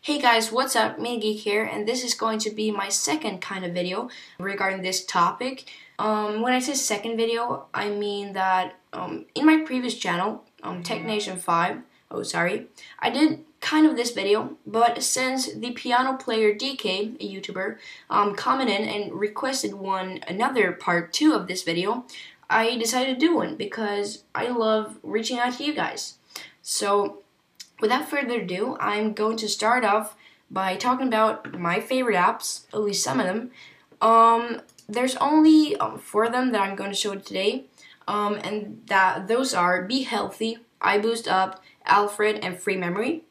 Hey guys, what's up? Mini Geek here, and this is going to be my second kind of video regarding this topic. Um, when I say second video, I mean that um, in my previous channel, um, TechNation 5, oh sorry, I did kind of this video, but since the piano player DK, a YouTuber, um, commented and requested one another part 2 of this video, I decided to do one because I love reaching out to you guys. So without further ado, I'm going to start off by talking about my favorite apps, at least some of them. Um, there's only um, four of them that I'm going to show today, um, and that those are Be Healthy, iBoost Up, Alfred, and Free Memory.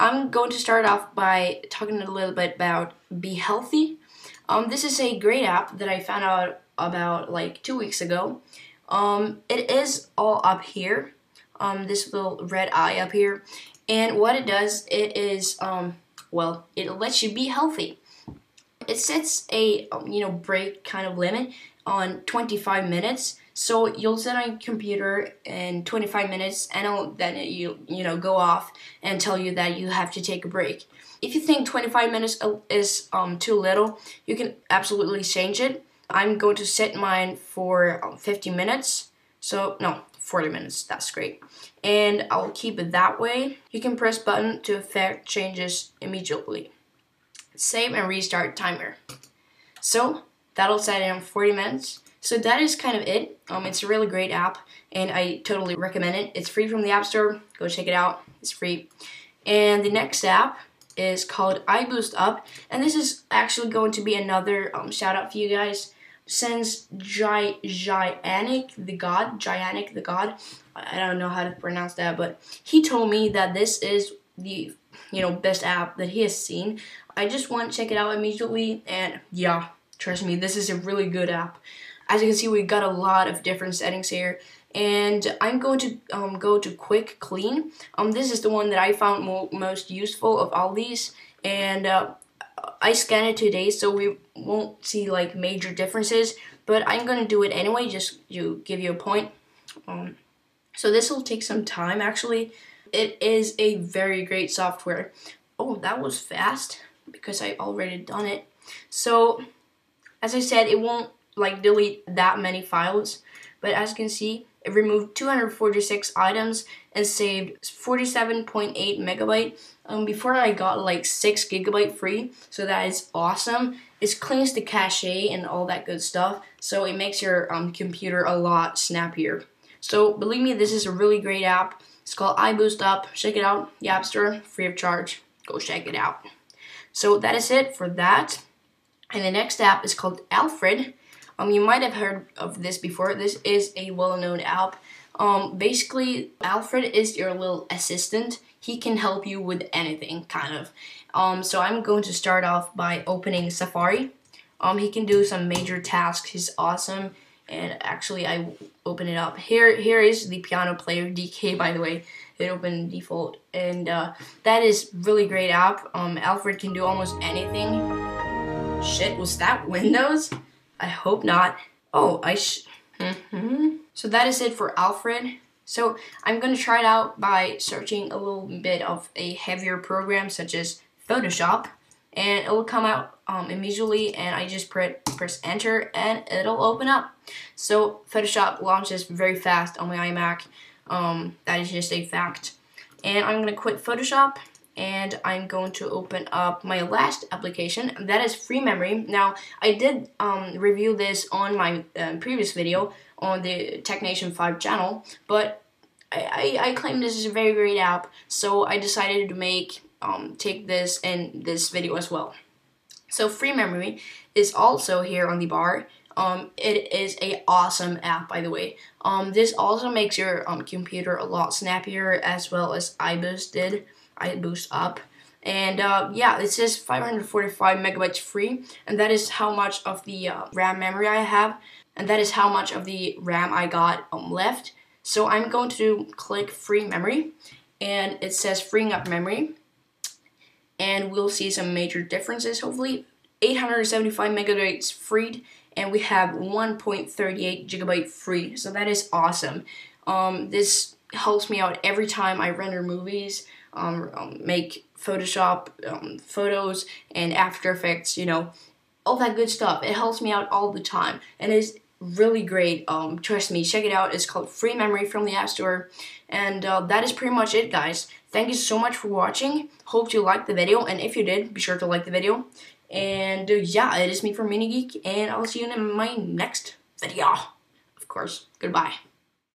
I'm going to start off by talking a little bit about Be Healthy. Um, this is a great app that I found out about like two weeks ago. Um, it is all up here, um, this little red eye up here, and what it does, it is, um, well, it lets you be healthy. It sets a, um, you know, break kind of limit on 25 minutes. So you'll sit on your computer in 25 minutes and then you, you know, go off and tell you that you have to take a break. If you think 25 minutes is um, too little, you can absolutely change it. I'm going to set mine for um, 50 minutes. So, no, 40 minutes. That's great. And I'll keep it that way. You can press button to affect changes immediately. Save and restart timer. So that'll set it on 40 minutes. So that is kind of it. Um, it's a really great app and I totally recommend it. It's free from the App Store. Go check it out. It's free. And the next app is called iBoost Up. And this is actually going to be another um, shout out for you guys since Gi Gianic the God, Gianic the God, I don't know how to pronounce that, but he told me that this is the you know best app that he has seen. I just want to check it out immediately, and yeah, trust me, this is a really good app. As you can see, we got a lot of different settings here, and I'm going to um, go to Quick Clean. Um, this is the one that I found mo most useful of all these, and uh, I scanned it today, so we won't see like major differences, but I'm gonna do it anyway, just to give you a point. Um, so this will take some time actually. It is a very great software. Oh, that was fast because I already done it. So, as I said, it won't like delete that many files, but as you can see, it removed 246 items and saved 47.8 megabyte. Um, before I got like 6 gigabyte free, so that is awesome. It cleans the cache and all that good stuff, so it makes your um, computer a lot snappier. So believe me, this is a really great app. It's called iBoost Up. Check it out, the App Store, free of charge. Go check it out. So that is it for that. And the next app is called Alfred. Um, you might have heard of this before. This is a well-known app. Um, basically, Alfred is your little assistant. He can help you with anything, kind of. Um, so I'm going to start off by opening Safari. Um, he can do some major tasks. He's awesome. And actually, I open it up. Here, here is the piano player DK. By the way, it opened default, and uh, that is really great app. Um, Alfred can do almost anything. Shit, was that Windows? I hope not. Oh, I sh- mm -hmm. So that is it for Alfred. So I'm going to try it out by searching a little bit of a heavier program such as Photoshop. And it will come out um, immediately and I just press, press enter and it'll open up. So Photoshop launches very fast on my iMac. Um, that is just a fact. And I'm going to quit Photoshop and I'm going to open up my last application that is free memory now I did um, review this on my uh, previous video on the TechNation 5 channel but I, I, I, claim this is a very great app so I decided to make um, take this in this video as well so free memory is also here on the bar um, it is a awesome app, by the way. Um, this also makes your um, computer a lot snappier, as well as iBoost did. iBoost up. And uh, yeah, it says 545 megabytes free, and that is how much of the uh, RAM memory I have, and that is how much of the RAM I got um, left. So I'm going to click free memory, and it says freeing up memory, and we'll see some major differences hopefully. 875 megabytes freed, and we have 1.38 gigabyte free, so that is awesome. Um, this helps me out every time I render movies, um, make Photoshop um, photos and After Effects, you know, all that good stuff. It helps me out all the time and is really great. Um, trust me, check it out. It's called Free Memory from the App Store. And uh, that is pretty much it, guys. Thank you so much for watching. Hope you liked the video, and if you did, be sure to like the video. And uh, yeah, it is me from Mini Geek, and I'll see you in my next video. Of course, goodbye.